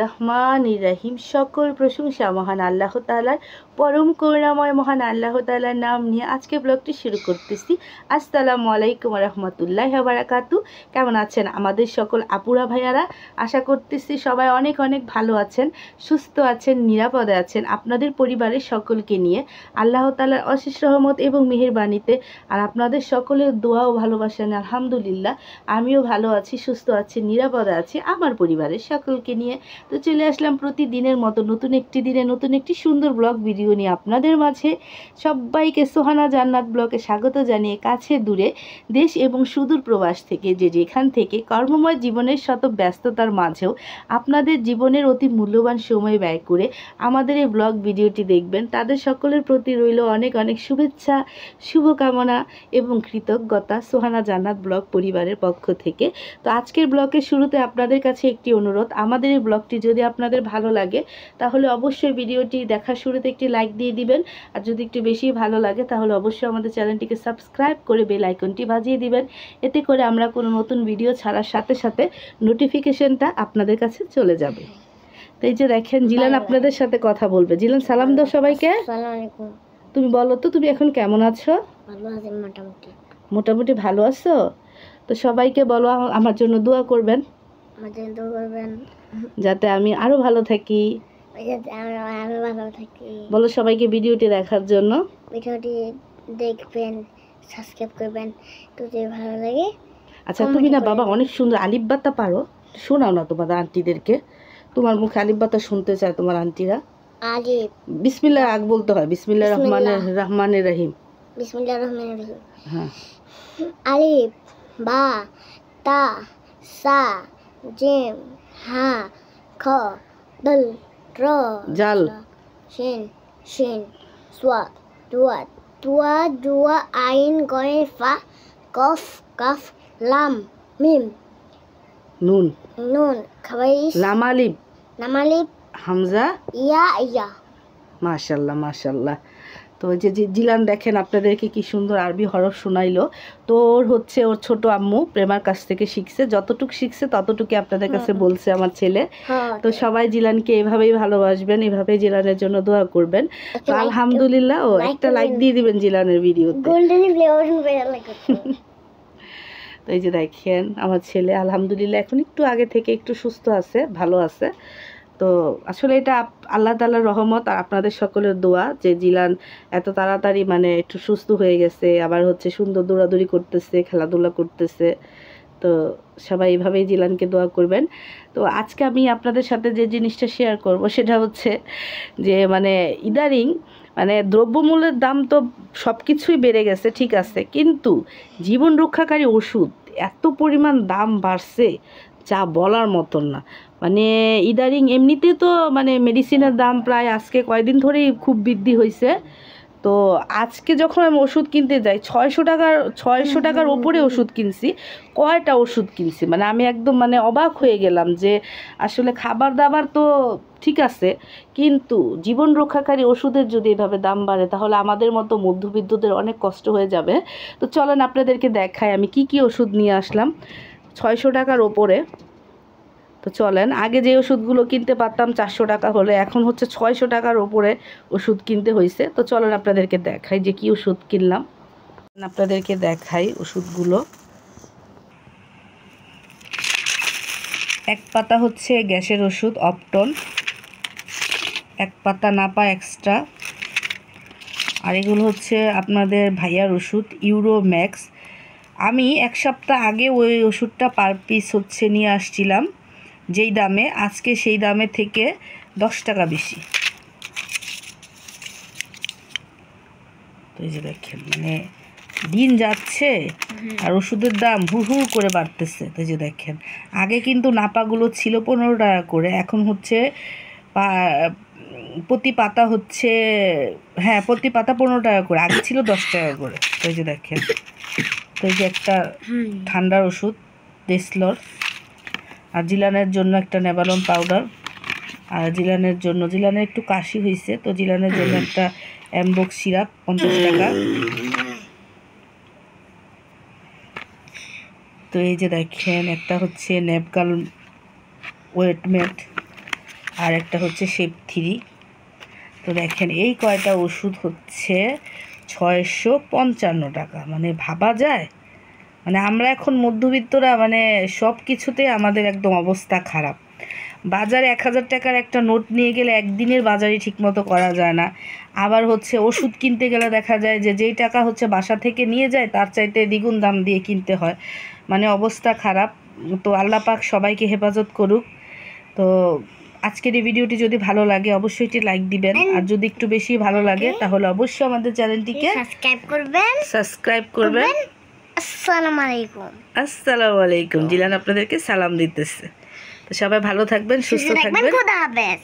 রহমান রাহিম। সকল প্রশংসা মহান আল্লাহ তালার পরম করুণাময় মহান আল্লাহ তালার নাম নিয়ে আজকে ব্লগটি শুরু করতেছি। আসসালামু আলাইকুম রহমতুল্লাহ বারাকাতু। কেমন আছেন আমাদের সকল আপুরা ভাইয়ারা? আশা করতেছি সবাই অনেক অনেক ভালো আছেন, সুস্থ আছেন, নিরাপদে আছেন আপনাদের পরিবারের সকলকে নিয়ে। আল্লাহ তালার অশেষ রহমত এবং মেহেরবানিতে আর আপনাদের সকলের দোয়া ও ভালোবাসেন আলহামদুলিল্লাহ। আমিও ভালো আছি, সুস্থ আছি, নিরাপদে আছি, আমার পরিবারের সকলকে নিয়ে তো চলে আসলাম প্রতিদিনের মতো নতুন একটি দিনে নতুন একটি সুন্দর ব্লগ ভিডিও নিয়ে আপনাদের মাঝে। সবাইকে সোহানা জান্নাত ব্লগে স্বাগত জানিয়ে কাছে দূরে দেশ এবং সুদূর প্রবাস থেকে যে যেখান থেকে কর্মময় জীবনের শত ব্যস্ততার মাঝেও আপনাদের জীবনের অতি মূল্যবান সময় ব্যয় করে আমাদের এই ব্লগ ভিডিওটি দেখবেন। তাদের সকলের প্রতি রইল অনেক অনেক শুভেচ্ছা, শুভকামনা এবং কৃতজ্ঞতা সোহানা জান্নাত ব্লগ পরিবারের পক্ষ থেকে। তো আজকের ব্লগের শুরুতে আপনাদের কাছে একটি অনুরোধ, আমাদের এই ব্লগটি যদি আপনাদের ভালো লাগে তাহলে অবশ্যই ভিডিওটি দেখার শুরুতে একটি লাইক দিয়ে দিবেন। আর যদি একটু বেশি ভালো লাগে তাহলে অবশ্যই আমাদের চ্যানেলটিকে সাবস্ক্রাইব করে বেল আইকনটি বাজিয়ে দিবেন। এতে করে আমরা কোনো নতুন ভিডিও ছাড়ার সাথে সাথে নোটিফিকেশনটা আপনাদের কাছে চলে যাবে। তো এই যে দেখেন জিলান আপনাদের সাথে কথা বলবে। জিলান সালাম দাও সবাইকে। তুমি বলো তো তুমি এখন কেমন আছো? ভালো আছি মোটামুটি। মোটামুটি ভালো আছো? তো সবাইকে বলো আমার জন্য দোয়া করবেন। আমাদের দোয়া করবেন। যাতে আমি আরও ভালো থাকি। আরও ভালো থাকি। বলো সবাইকে ভিডিওটি দেখার জন্য। ভিডিওটি দেখবেন সাবস্ক্রাইব করবেন যদি ভালো লাগে আচ্ছা তুমি না বাবা অনেক সুন্দর আলিফ বাত্তা পারো। শোনাও না তোমাদের আন্টিদেরকে তোমার মুখে আলিফ বাত্তা শুনতে চায় তোমার আন্টিরা আলিফ। বিসমিল্লা আগ বলতে হয় বিসমিল্লা রহমানের রহমানের রহিম। বিসমিল্লাহির রহমানির রহিম। হ্যাঁ। আলিফ বা তা সা জিম હા ખ દલ ર જલ શિન શિન સ્વા દુઆ દુઆ દુઆ આઈન ગોઈન ફા કફ કફ લામ મીમ नून नून खबरीश लामालिब लामालिब हमजा या या माशाल्लाह माशाल्लाह তো যে জিলান দেখেন আপনাদেরকে কি সুন্দর আরবি হরফ শোনাইলো। তো ওর হচ্ছে ওর ছোট আম্মু প্রেমার কাছ থেকে শিখছে। যতটুক শিখছে ততটুকু আপনাদের কাছে বলছে আমার ছেলে। হ্যাঁ তো সবাই জিলানকে এভাবেই ভালোবাসবেন এভাবেই জিলানের জন্য দোয়া করবেন। তো আলহামদুলিল্লাহ ও একটা লাইক দিয়ে দিবেন জিলানের ভিডিওতে। লাগে তো এই যে দেখেন আমার ছেলে আলহামদুলিল্লাহ এখন একটু আগে থেকে একটু সুস্থ আছে ভালো আছে। তো আসলে এটা আল্লাহ তালার রহমত আর আপনাদের সকলের দোয়া যে জিলান এত তাড়াতাড়ি মানে একটু সুস্থ হয়ে গেছে, আবার হচ্ছে সুন্দর দৌড়াদৌড়ি করতেছে, খেলাধুলা করতেছে। তো সবাই এইভাবেই জিলানকে দোয়া করবেন। তো আজকে আমি আপনাদের সাথে যে জিনিসটা শেয়ার করব সেটা হচ্ছে যে মানে ইদারিং মানে দ্রব্যমূল্যের দাম তো সব কিছুই বেড়ে গেছে, ঠিক আছে। কিন্তু জীবন রক্ষাকারী ওষুধ এত পরিমাণ দাম বাড়ছে যা বলার মতন না। মানে ইদারিং এমনিতে তো মানে মেডিসিনের দাম প্রায় আজকে কয়দিন ধরেই খুব বৃদ্ধি হয়েছে তো আজকে যখন আমি ওষুধ কিনতে যাই ছয়শো টাকার ছয়শো টাকার ওপরে ওষুধ কিনছি কয়টা ওষুধ কিনছি? মানে আমি একদম মানে অবাক হয়ে গেলাম যে আসলে খাবার দাবার তো ঠিক আছে কিন্তু জীবন রক্ষাকারী ওষুধের যদি এভাবে দাম বাড়ে তাহলে আমাদের মতো মধ্যবিত্তদের অনেক কষ্ট হয়ে যাবে। তো চলেন আপনাদেরকে দেখাই আমি কি কি ওষুধ নিয়ে আসলাম। ছয়শো টাকার ওপরে। তো চলেন, আগে যে ওষুধগুলো কিনতে পারতাম চারশো টাকা হলে, এখন হচ্ছে ছয়শো টাকার ওপরে ওষুধ কিনতে হয়েছে তো চলেন আপনাদেরকে দেখাই যে কি ওষুধ কিনলাম। আপনাদেরকে দেখাই ওষুধগুলো। এক পাতা হচ্ছে গ্যাসের ওষুধ, অপটন। এক পাতা নাপা এক্সট্রা আর এগুলো হচ্ছে আপনাদের ভাইয়ার ওষুধ ইউরো ম্যাক্স আমি এক সপ্তাহ আগে ওই ওষুধটা পার পিস হচ্ছে নিয়ে আসছিলাম যেই দামে আজকে সেই দামে থেকে দশ টাকা বেশি। তো এই যে দেখেন মানে দিন যাচ্ছে আর ওষুধের দাম হু হু করে বাড়তেছে। তো এই যে দেখেন আগে কিন্তু নাপাগুলো ছিল পনেরো টাকা করে এখন হচ্ছে প্রতি পাতা হচ্ছে হ্যাঁ প্রতি পাতা পনেরো টাকা করে আগে ছিল দশ টাকা করে। তো এই যে দেখেন। তো এই যে একটা ঠান্ডার ওষুধ দেসলর আর জিলানের জন্য একটা নেবালন পাউডার আর জিলানের জন্য জিলানের একটু কাশি হয়েছে তো জিলানের জন্য একটা অ্যাম্বক সিরাপ পঞ্চাশ টাকা। তো এই যে দেখেন, একটা হচ্ছে নেপকাল ওয়েটমেট আর একটা হচ্ছে শেপ থ্রি তো দেখেন, এই কয়টা ওষুধ হচ্ছে ছয়শো পঞ্চান্ন টাকা। মানে ভাবা যায়? মানে আমরা এখন মধ্যবিত্তরা মানে সব কিছুতে আমাদের একদম অবস্থা খারাপ। বাজারে এক হাজার টাকার একটা নোট নিয়ে গেলে একদিনের বাজারে ঠিকমতো করা যায় না। আবার হচ্ছে ওষুধ কিনতে গেলে দেখা যায় যে যেই টাকা হচ্ছে বাসা থেকে নিয়ে যায়, তার চাইতে দ্বিগুণ দাম দিয়ে কিনতে হয়। মানে অবস্থা খারাপ। তো আল্লাহ পাক সবাইকে হেফাজত করুক। তো আজকের এই ভিডিওটি যদি ভালো লাগে অবশ্যই এটি লাইক দিবেন। আর যদি একটু বেশি ভালো লাগে তাহলে অবশ্যই আমাদের চ্যানেলটিকে সাবস্ক্রাইব করবেন। সাবস্ক্রাইব করবেন। আসসালামু আলাইকুম। আসসালামু আলাইকুম। জিলান আপনাদেরকে সালাম দিতেছে। তো সবাই ভালো থাকবেন সুস্থ থাকবেন। খোদা হাফেজ।